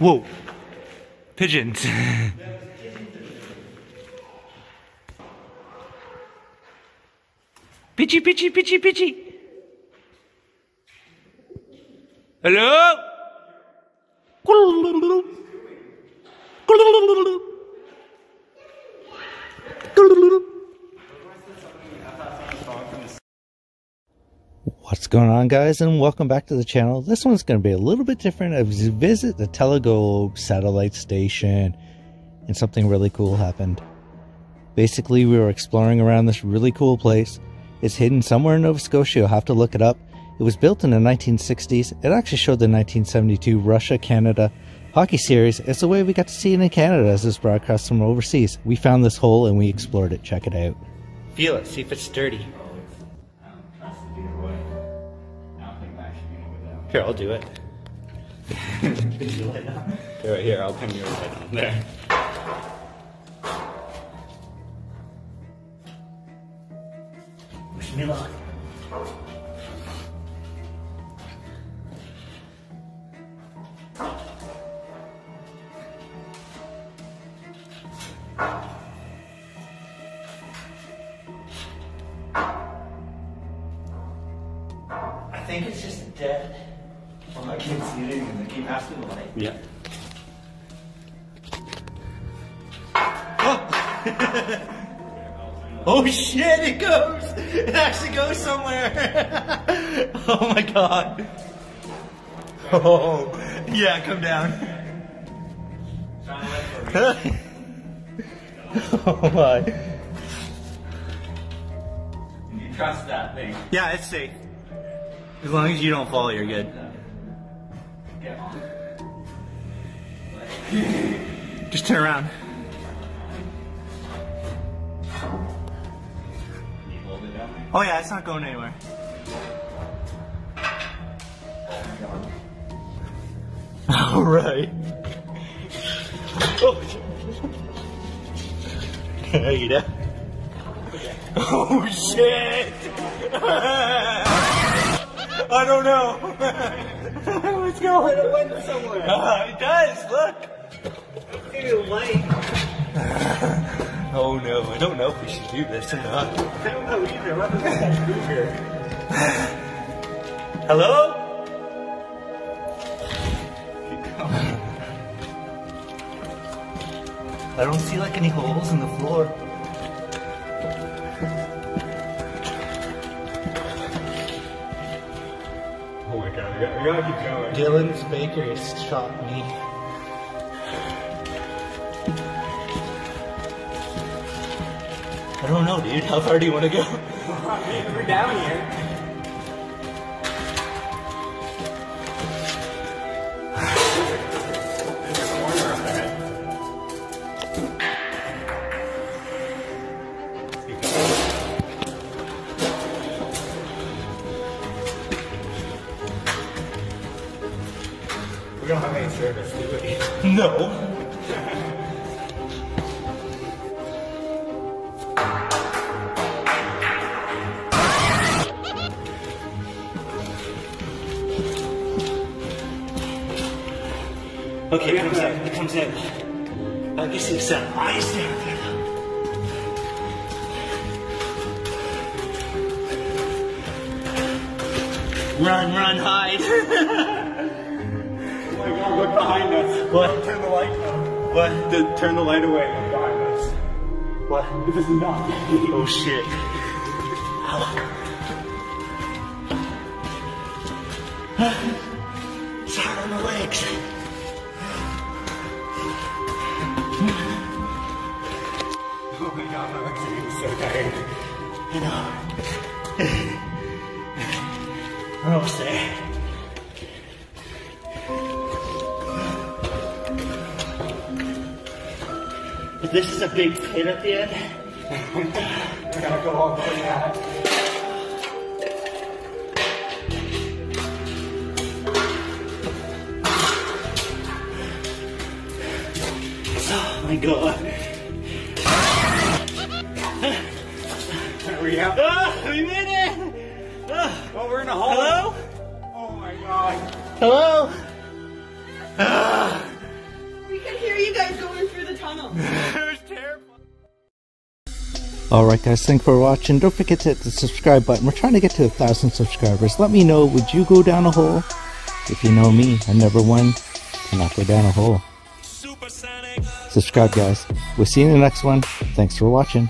Whoa. Pigeons. pitchy, pitchy, pitchy, pitchy. Hello? What's going on guys and welcome back to the channel. This one's going to be a little bit different. I visit the Teleglobe satellite station and something really cool happened. Basically we were exploring around this really cool place. It's hidden somewhere in Nova Scotia, you'll have to look it up. It was built in the 1960s. It actually showed the 1972 Russia Canada hockey series. It's the way we got to see it in Canada as this broadcast from overseas. We found this hole and we explored it. Check it out. Feel it, see if it's sturdy. Here, I'll do it. here, here, I'll pin your light on there. Wish me luck. I think it's just dead. Well, I can't see it and they keep asking the light. Yeah. Oh! oh shit, it goes! It actually goes somewhere! oh my god. Oh, yeah, come down. oh my. You trust that thing. Yeah, it's safe. As long as you don't fall, you're good. Just turn around. Oh yeah, it's not going anywhere. All right. Oh. you? Oh shit! I don't know. What's going? It went somewhere. Uh, it does. Look. See the light. Oh no, I don't know if we should do this or not. I don't know either. What is that here? Hello? I don't see like any holes in the floor. We gotta, keep going. Dylan's bakery shot me. I don't know, dude. How far do you want to go? We're down here. Don't have any service, do we? No. Okay, it comes in. It comes in. I guess it's uh, eyes down. Run, run, hide. Behind us. What? Turn the light on. what? The- Turn the light away. Behind us. What? This is not. Oh shit. It's hard on the legs. Oh my god, my legs are getting so tired. I know. We're almost there. But this is a big pit at the end. We gotta go all the way back. Oh my god. Are we out? Ah, we made it! Oh, we're in a hole. hello? Oh my god. Hello? Ah, Alright guys, thanks for watching. Don't forget to hit the subscribe button. We're trying to get to a thousand subscribers. Let me know, would you go down a hole? If you know me, I'm number one. Cannot go down a hole. Subscribe guys. We'll see you in the next one. Thanks for watching.